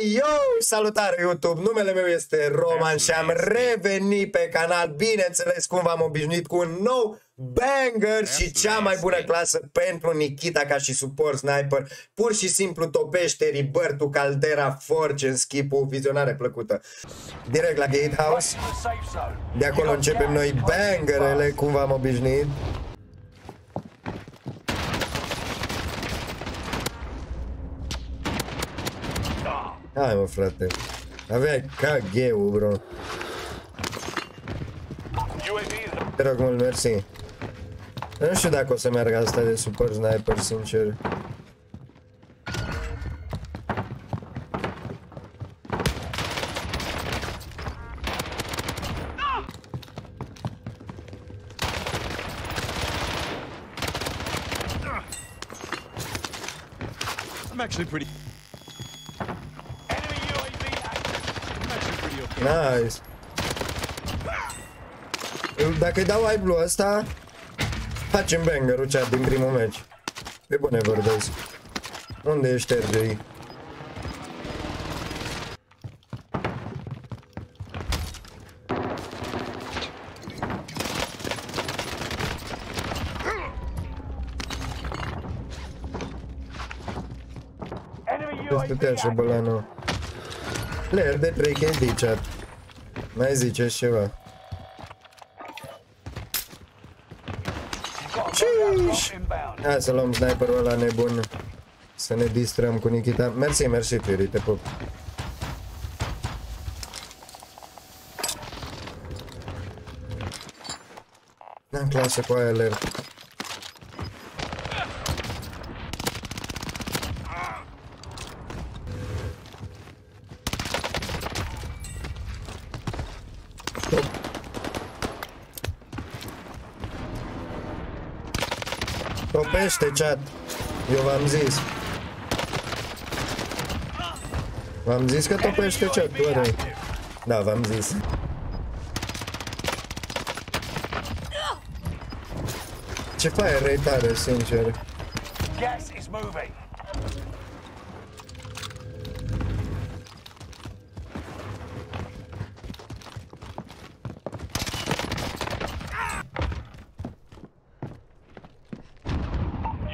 Hey, yo! Salutare YouTube! Numele meu este Roman și am revenit pe canal, bineînțeles cum v-am obișnuit cu un nou banger și cea mai bună clasă pentru Nikita ca și suport sniper. Pur și simplu topește Ribertu Caldera Forge în schimb o vizionare plăcută. Direct la Gatehouse. De acolo începem noi bangerele cum v-am obișnuit. Dai, frate. Vabbè, caghevo, eh, bro. Però cum îl mersi. Nu știu dacă o să meargă asta de super sniper, sincer. I'm actually pretty... Nice. Dacă îi dau ai-blue ăsta, facem banger-ul cea din primul meci. Pe bune vorbesc. Unde ești RGI? Este te așa, bălanul. Player de 3 Candy Chat. Mai zice ceva. Ciș! Hai să luăm sniperul ăla nebun. Să ne distrăm cu Nikita. Mersi, mersi, Fiori, te pup. N-am clasă cu aia alert. topește, chat. Eu v-am zis. V-am zis că topește chat, doare. Da, v-am zis. Ce rei tare sincer. Gas is moving.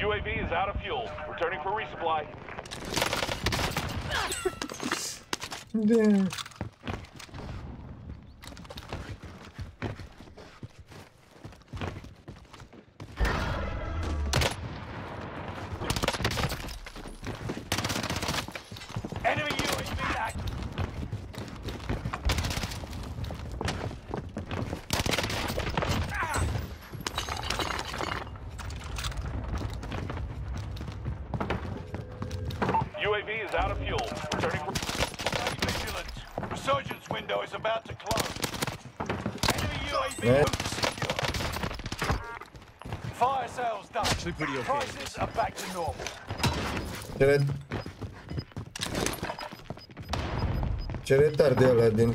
UAV is out of fuel. Returning for resupply. Damn. UAV is out of fuel. Returning for... Vigilant. Resurgence window is about to close. Enemy UAV yeah. secure. Fire sales done. Actually pretty okay. Prices are back to normal. Cred. Ce retarde ăla din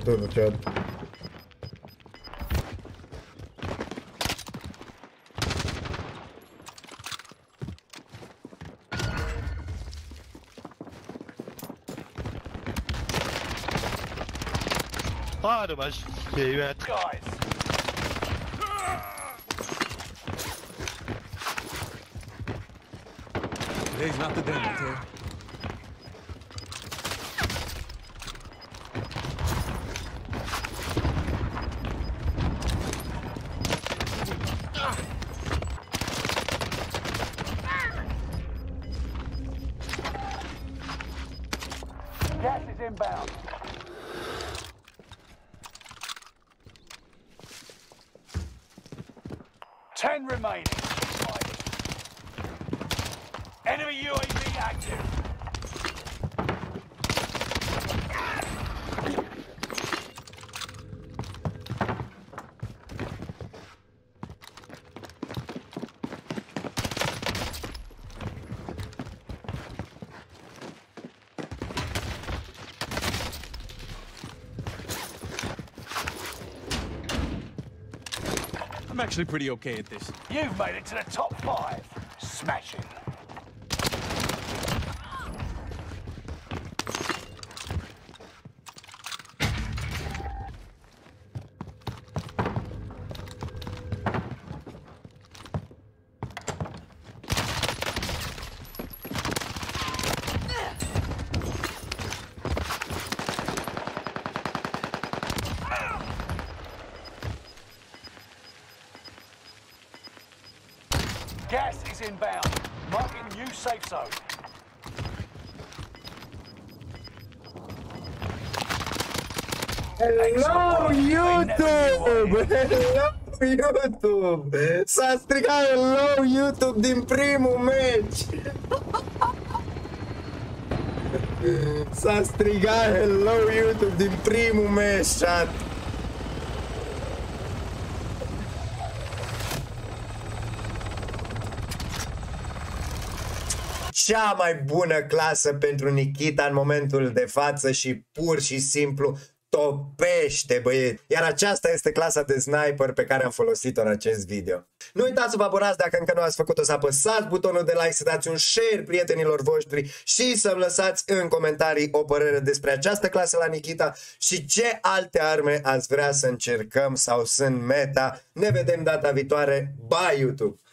Pára, mas... Привет. Guys. Today's not the day, Mateo. Gas inbound. remaining. Enemy UAV active. I'm actually pretty okay at this. You've made it to the top five. Smashing. Gas is inbound. Marking new safe zone. Hello YouTube! Hello YouTube! S-a Hello YouTube din primul match, S-a strigat Hello YouTube din primul match, chat! cea mai bună clasă pentru Nikita în momentul de față și pur și simplu topește, băieți. Iar aceasta este clasa de sniper pe care am folosit-o în acest video. Nu uitați să vă abonați dacă încă nu ați făcut-o, să apăsați butonul de like, să dați un share prietenilor voștri și să-mi lăsați în comentarii o părere despre această clasă la Nikita și ce alte arme ați vrea să încercăm sau sunt meta. Ne vedem data viitoare. Bye YouTube!